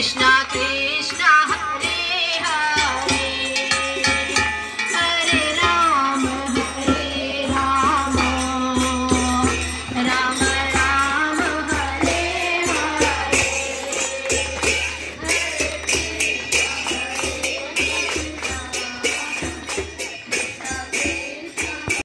Krishna Krishna.